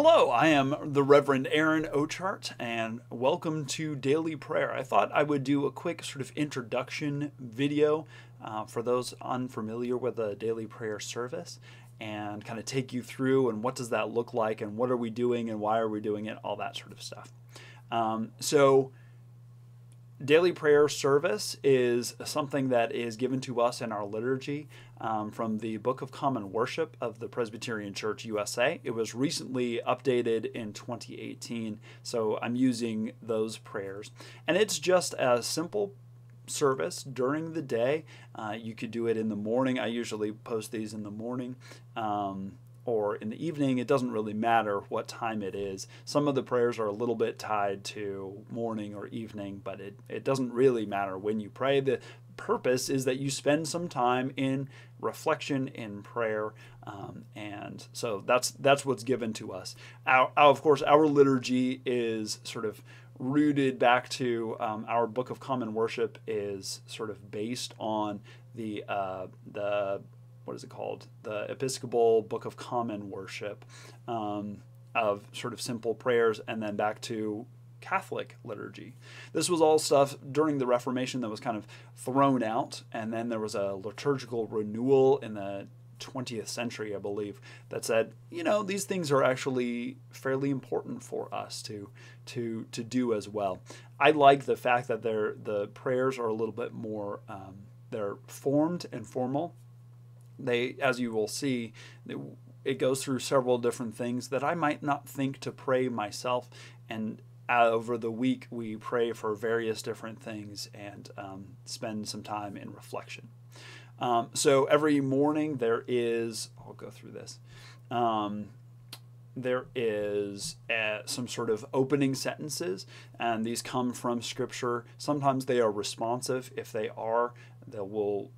Hello, I am the Reverend Aaron Ochart, and welcome to Daily Prayer. I thought I would do a quick sort of introduction video uh, for those unfamiliar with the Daily Prayer service and kind of take you through and what does that look like and what are we doing and why are we doing it, all that sort of stuff. Um, so, daily prayer service is something that is given to us in our liturgy um, from the Book of Common Worship of the Presbyterian Church USA. It was recently updated in 2018, so I'm using those prayers. And it's just a simple service during the day. Uh, you could do it in the morning. I usually post these in the morning. Um, or in the evening, it doesn't really matter what time it is. Some of the prayers are a little bit tied to morning or evening, but it, it doesn't really matter when you pray. The purpose is that you spend some time in reflection, in prayer, um, and so that's that's what's given to us. Our, our, of course, our liturgy is sort of rooted back to um, our Book of Common Worship is sort of based on the uh, the what is it called? The Episcopal Book of Common Worship um, of sort of simple prayers, and then back to Catholic liturgy. This was all stuff during the Reformation that was kind of thrown out, and then there was a liturgical renewal in the 20th century, I believe, that said, you know, these things are actually fairly important for us to to to do as well. I like the fact that they're, the prayers are a little bit more um, they're formed and formal they, as you will see, it goes through several different things that I might not think to pray myself. And over the week, we pray for various different things and um, spend some time in reflection. Um, so every morning there is, I'll go through this. Um, there is uh, some sort of opening sentences, and these come from Scripture. Sometimes they are responsive. If they are, they will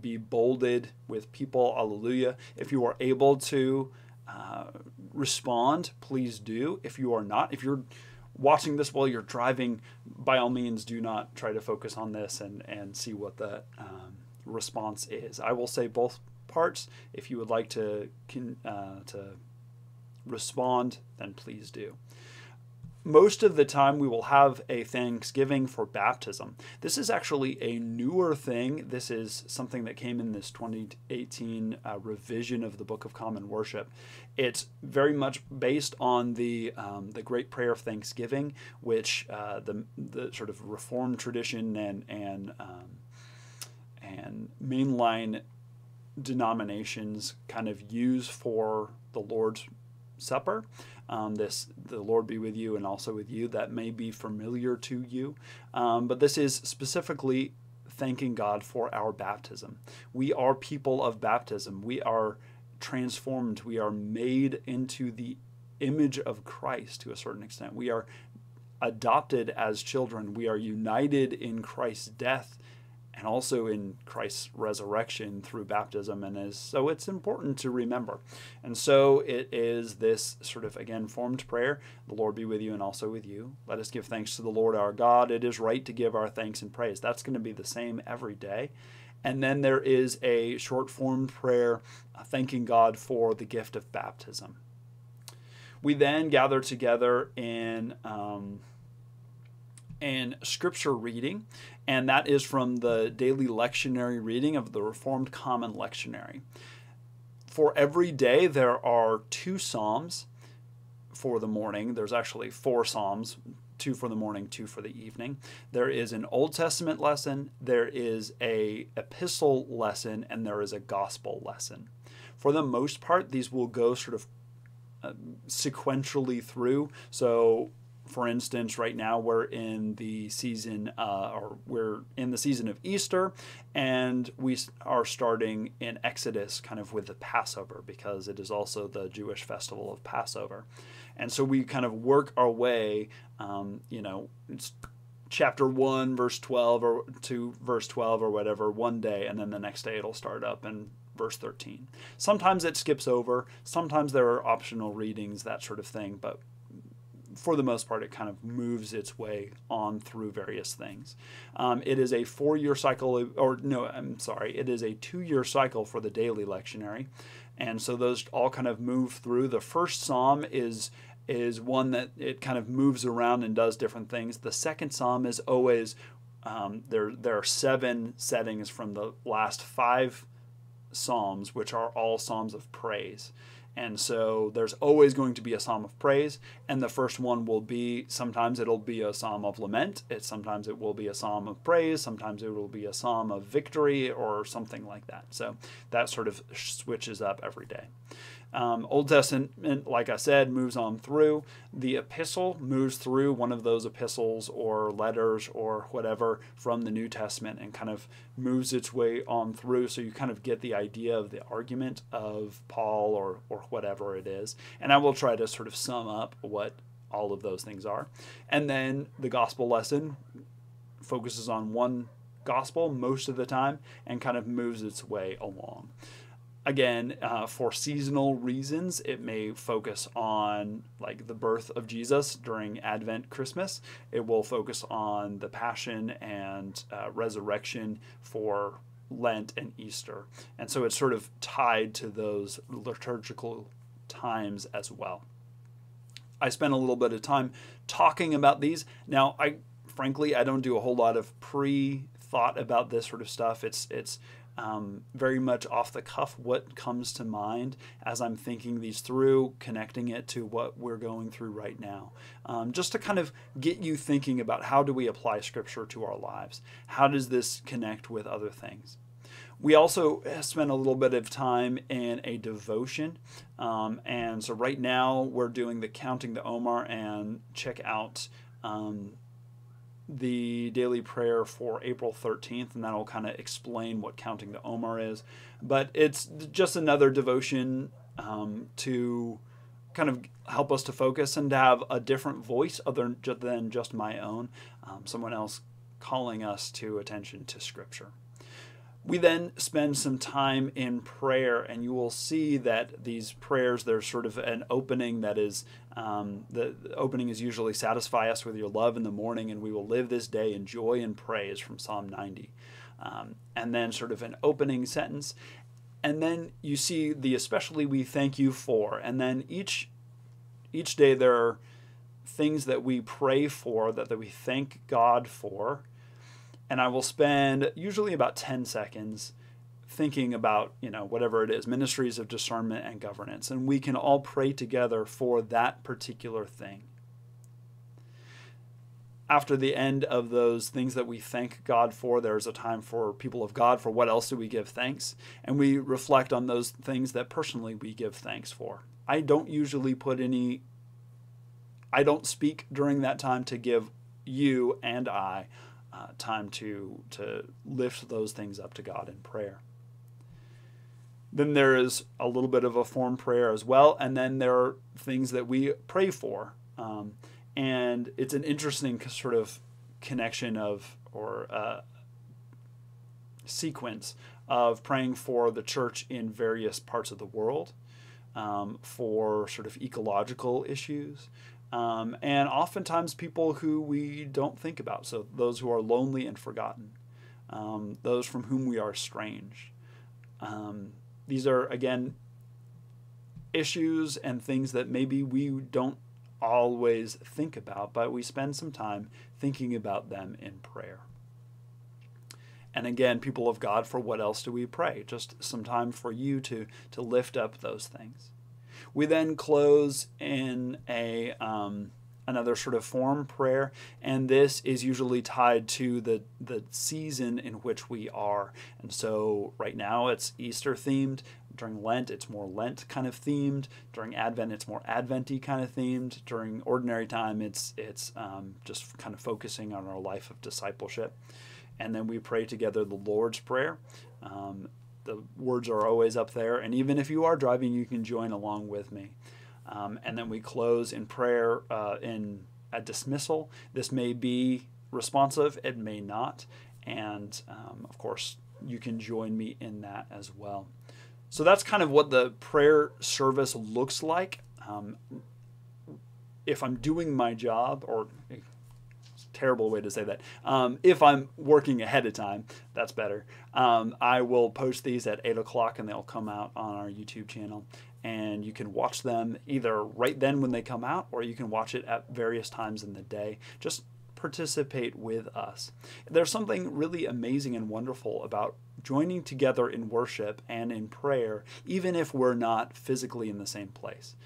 be bolded with people. Alleluia. If you are able to uh, respond, please do. If you are not, if you're watching this while you're driving, by all means, do not try to focus on this and, and see what the um, response is. I will say both parts. If you would like to, uh, to respond, then please do most of the time we will have a Thanksgiving for baptism. This is actually a newer thing. This is something that came in this 2018 uh, revision of the Book of Common Worship. It's very much based on the um, the Great Prayer of Thanksgiving, which uh, the the sort of Reformed tradition and and um, and mainline denominations kind of use for the Lord's Supper um, this the Lord be with you and also with you. That may be familiar to you, um, but this is specifically thanking God for our baptism. We are people of baptism. We are transformed. We are made into the image of Christ to a certain extent. We are adopted as children. We are united in Christ's death and also in Christ's resurrection through baptism and is so it's important to remember. And so it is this sort of again formed prayer, the Lord be with you and also with you. Let us give thanks to the Lord our God. It is right to give our thanks and praise. That's going to be the same every day. And then there is a short form prayer uh, thanking God for the gift of baptism. We then gather together in um, and scripture reading, and that is from the daily lectionary reading of the Reformed Common Lectionary. For every day, there are two Psalms for the morning. There's actually four Psalms, two for the morning, two for the evening. There is an Old Testament lesson, there is a epistle lesson, and there is a gospel lesson. For the most part, these will go sort of uh, sequentially through. So for instance, right now we're in the season, uh, or we're in the season of Easter, and we are starting in Exodus kind of with the Passover because it is also the Jewish festival of Passover. And so we kind of work our way, um, you know, it's chapter 1, verse 12, or to verse 12, or whatever, one day, and then the next day it'll start up and verse 13. Sometimes it skips over, sometimes there are optional readings, that sort of thing, but for the most part, it kind of moves its way on through various things. Um, it is a four year cycle, or no, I'm sorry, it is a two year cycle for the daily lectionary. And so those all kind of move through. The first psalm is is one that it kind of moves around and does different things. The second psalm is always um, there. There are seven settings from the last five psalms, which are all psalms of praise. And so there's always going to be a psalm of praise, and the first one will be sometimes it'll be a psalm of lament, it sometimes it will be a psalm of praise, sometimes it will be a psalm of victory or something like that. So that sort of switches up every day. Um, Old Testament, like I said, moves on through. The epistle moves through one of those epistles or letters or whatever from the New Testament and kind of moves its way on through. So you kind of get the idea of the argument of Paul or, or whatever it is. And I will try to sort of sum up what all of those things are. And then the gospel lesson focuses on one gospel most of the time and kind of moves its way along. Again, uh, for seasonal reasons, it may focus on like the birth of Jesus during Advent, Christmas. It will focus on the Passion and uh, resurrection for Lent and Easter, and so it's sort of tied to those liturgical times as well. I spent a little bit of time talking about these. Now, I frankly I don't do a whole lot of pre thought about this sort of stuff. It's it's um, very much off the cuff what comes to mind as I'm thinking these through, connecting it to what we're going through right now. Um, just to kind of get you thinking about how do we apply Scripture to our lives? How does this connect with other things? We also spent a little bit of time in a devotion. Um, and so right now we're doing the Counting the Omer and check out um, the daily prayer for April 13th, and that'll kind of explain what counting the Omer is. But it's just another devotion um, to kind of help us to focus and to have a different voice other than just my own, um, someone else calling us to attention to Scripture. We then spend some time in prayer, and you will see that these prayers, there's sort of an opening that is, um, the, the, opening is usually satisfy us with your love in the morning, and we will live this day in joy and praise from Psalm 90. Um, and then sort of an opening sentence. And then you see the especially we thank you for. And then each each day there are things that we pray for, that, that we thank God for and I will spend usually about 10 seconds thinking about, you know, whatever it is, ministries of discernment and governance. And we can all pray together for that particular thing. After the end of those things that we thank God for, there's a time for people of God for what else do we give thanks? And we reflect on those things that personally we give thanks for. I don't usually put any, I don't speak during that time to give you and I uh, time to to lift those things up to God in prayer. Then there is a little bit of a form prayer as well, and then there are things that we pray for, um, and it's an interesting sort of connection of or uh, sequence of praying for the church in various parts of the world, um, for sort of ecological issues, um, and oftentimes people who we don't think about. So those who are lonely and forgotten, um, those from whom we are estranged. Um, these are, again, issues and things that maybe we don't always think about, but we spend some time thinking about them in prayer. And again, people of God, for what else do we pray? Just some time for you to, to lift up those things. We then close in a um, another sort of form prayer, and this is usually tied to the the season in which we are. And so right now it's Easter themed. During Lent, it's more Lent kind of themed. During Advent, it's more Adventy kind of themed. During ordinary time, it's it's um, just kind of focusing on our life of discipleship. And then we pray together the Lord's Prayer. Um, the words are always up there. And even if you are driving, you can join along with me. Um, and then we close in prayer uh, in a dismissal. This may be responsive, it may not. And um, of course, you can join me in that as well. So that's kind of what the prayer service looks like. Um, if I'm doing my job, or terrible way to say that. Um, if I'm working ahead of time, that's better. Um, I will post these at 8 o'clock and they'll come out on our YouTube channel. And you can watch them either right then when they come out or you can watch it at various times in the day. Just participate with us. There's something really amazing and wonderful about joining together in worship and in prayer, even if we're not physically in the same place.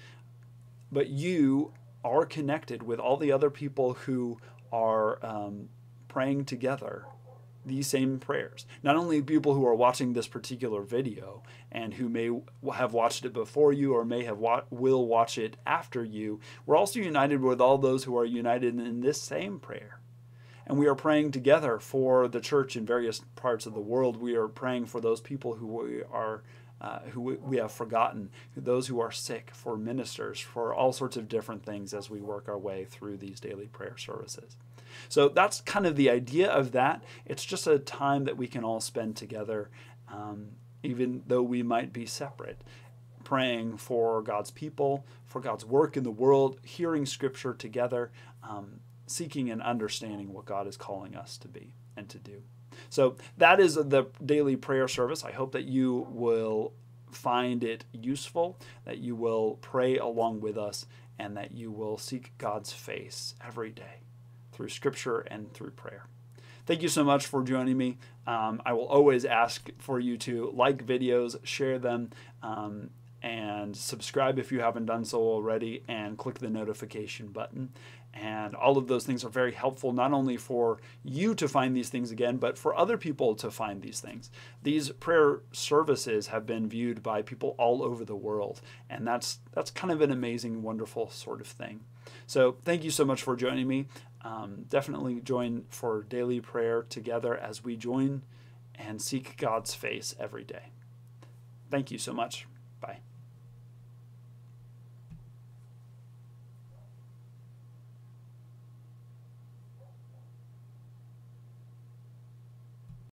But you are connected with all the other people who are um, praying together these same prayers. Not only people who are watching this particular video and who may have watched it before you or may have wa- will watch it after you, we're also united with all those who are united in this same prayer. And we are praying together for the church in various parts of the world. We are praying for those people who we are uh, who we have forgotten, those who are sick, for ministers, for all sorts of different things as we work our way through these daily prayer services. So that's kind of the idea of that. It's just a time that we can all spend together, um, even though we might be separate, praying for God's people, for God's work in the world, hearing scripture together, um, seeking and understanding what God is calling us to be and to do. So that is the daily prayer service. I hope that you will find it useful, that you will pray along with us, and that you will seek God's face every day through scripture and through prayer. Thank you so much for joining me. Um, I will always ask for you to like videos, share them, um, and subscribe if you haven't done so already, and click the notification button. And all of those things are very helpful, not only for you to find these things again, but for other people to find these things. These prayer services have been viewed by people all over the world, and that's that's kind of an amazing, wonderful sort of thing. So thank you so much for joining me. Um, definitely join for daily prayer together as we join and seek God's face every day. Thank you so much.